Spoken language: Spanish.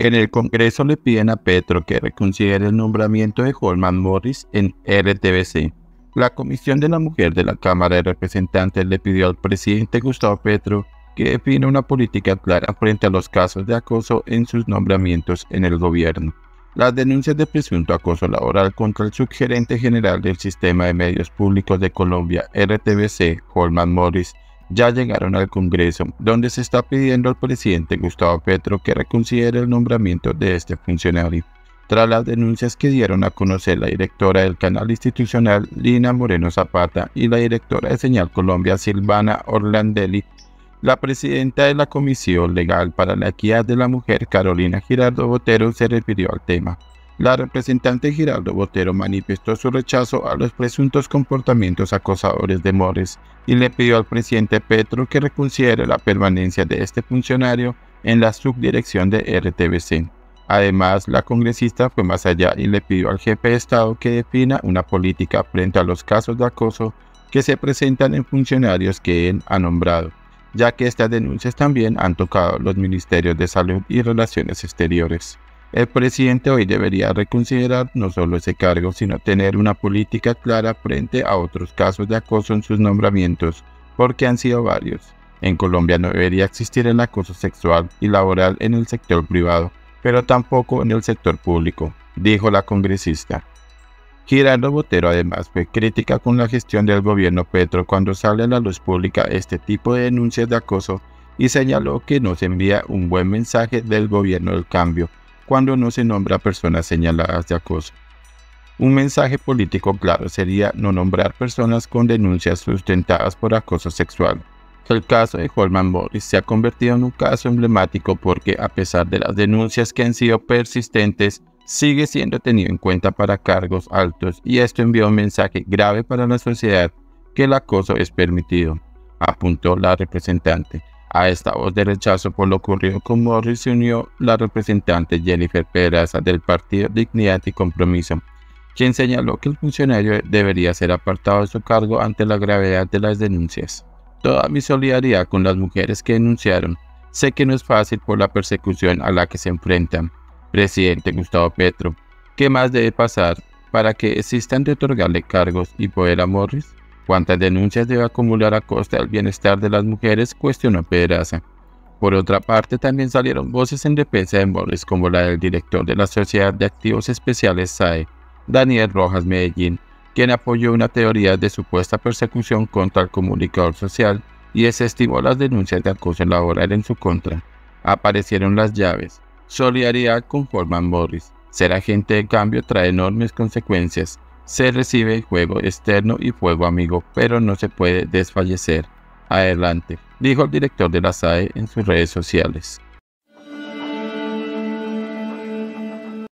En el Congreso le piden a Petro que reconsidere el nombramiento de Holman Morris en RTBC. La Comisión de la Mujer de la Cámara de Representantes le pidió al presidente Gustavo Petro que define una política clara frente a los casos de acoso en sus nombramientos en el gobierno. Las denuncias de presunto acoso laboral contra el subgerente general del Sistema de Medios Públicos de Colombia, RTBC, Holman Morris, ya llegaron al Congreso, donde se está pidiendo al presidente Gustavo Petro que reconsidere el nombramiento de este funcionario. Tras las denuncias que dieron a conocer la directora del canal institucional Lina Moreno Zapata y la directora de Señal Colombia Silvana Orlandelli, la presidenta de la Comisión Legal para la Equidad de la Mujer, Carolina Girardo Botero, se refirió al tema. La representante Giraldo Botero manifestó su rechazo a los presuntos comportamientos acosadores de Mores y le pidió al presidente Petro que reconsidere la permanencia de este funcionario en la subdirección de RTBC. Además, la congresista fue más allá y le pidió al jefe de Estado que defina una política frente a los casos de acoso que se presentan en funcionarios que él ha nombrado, ya que estas denuncias también han tocado los ministerios de Salud y Relaciones Exteriores. El presidente hoy debería reconsiderar no solo ese cargo, sino tener una política clara frente a otros casos de acoso en sus nombramientos, porque han sido varios. En Colombia no debería existir el acoso sexual y laboral en el sector privado, pero tampoco en el sector público, dijo la congresista. Girardo Botero además fue crítica con la gestión del gobierno Petro cuando sale a la luz pública este tipo de denuncias de acoso y señaló que no se envía un buen mensaje del gobierno del cambio cuando no se nombra personas señaladas de acoso. Un mensaje político claro sería no nombrar personas con denuncias sustentadas por acoso sexual. El caso de Holman Morris se ha convertido en un caso emblemático porque a pesar de las denuncias que han sido persistentes, sigue siendo tenido en cuenta para cargos altos y esto envía un mensaje grave para la sociedad que el acoso es permitido, apuntó la representante. A esta voz de rechazo por lo ocurrido con Morris se unió la representante Jennifer Pedraza del Partido Dignidad y Compromiso, quien señaló que el funcionario debería ser apartado de su cargo ante la gravedad de las denuncias. Toda mi solidaridad con las mujeres que denunciaron. Sé que no es fácil por la persecución a la que se enfrentan. Presidente Gustavo Petro, ¿qué más debe pasar para que existan de otorgarle cargos y poder a Morris? ¿Cuántas denuncias debe acumular a costa del bienestar de las mujeres? cuestionó Pedraza. Por otra parte, también salieron voces en defensa de Morris, como la del director de la Sociedad de Activos Especiales SAE, Daniel Rojas Medellín, quien apoyó una teoría de supuesta persecución contra el comunicador social y desestimó las denuncias de acoso laboral en su contra. Aparecieron las llaves. Solidaridad con Forman Morris. Ser agente de cambio trae enormes consecuencias. Se recibe juego externo y fuego amigo, pero no se puede desfallecer. Adelante, dijo el director de la SAE en sus redes sociales.